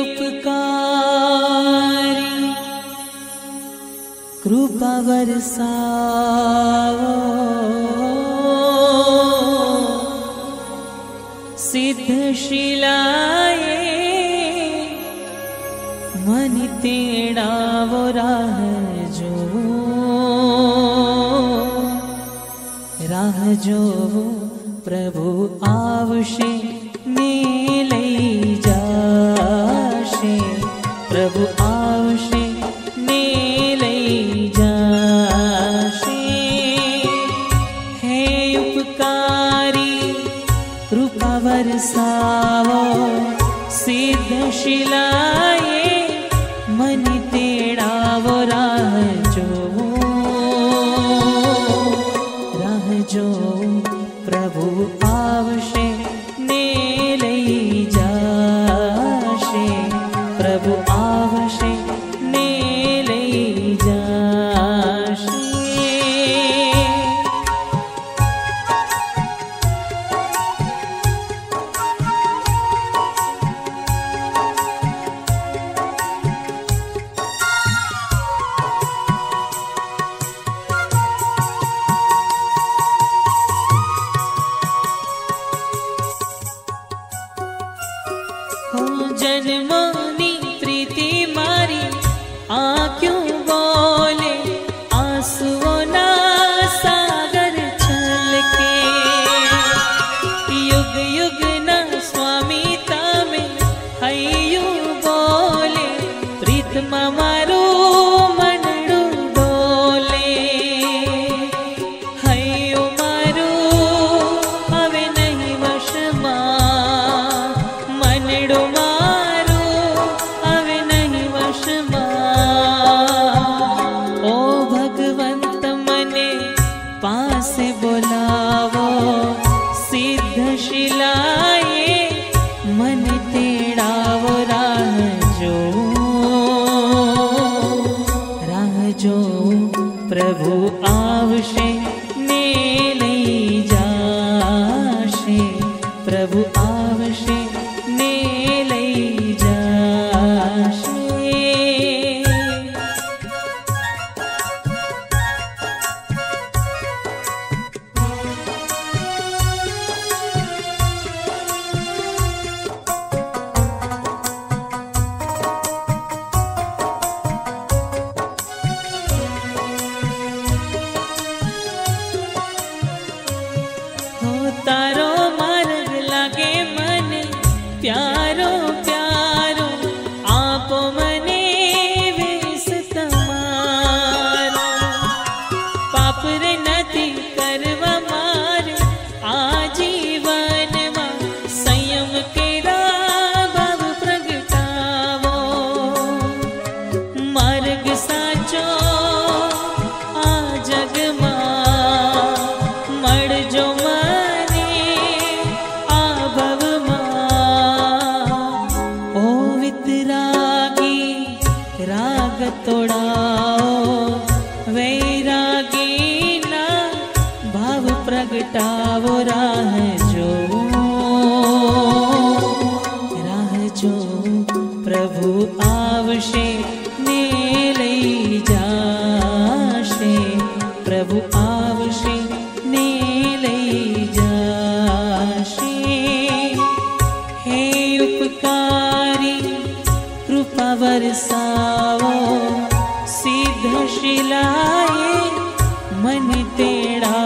उपकार। कृपा वर्षा सिद्धशीलाये मन राह जो। राह जो प्रभु आवशे मील। से प्रभु आवशे मेल ज हे उपकारी रूप वरसाव राह जो। तेडावजो राजो में पास बोलावो, सिद्ध शिलाए मन तेड़ावो, राह जो राह जो प्रभु आवशे ने ले जाशे, प्रभु आ... प्यारो प्यारो, आप मने वेस तमारो पापर नदी करव मार, आजीवन मा संयम केरा भाव प्रगटावो। मार्ग साचो, आ जग मा मड़ जो मा राग तोड़ाओ वैरागीना भाव प्रगटाओ, राह जो राह जो, प्रभु आवशे ने लई जाशे, प्रभु आवशे ने लई जाशे। हे उपकार वर् सिद्धशिलाये शिलाये मनतेडा